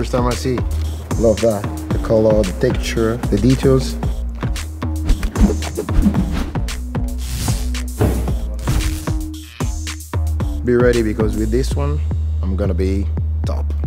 First time I see. Love that. The color, the texture, the details. Be ready because with this one, I'm gonna be top.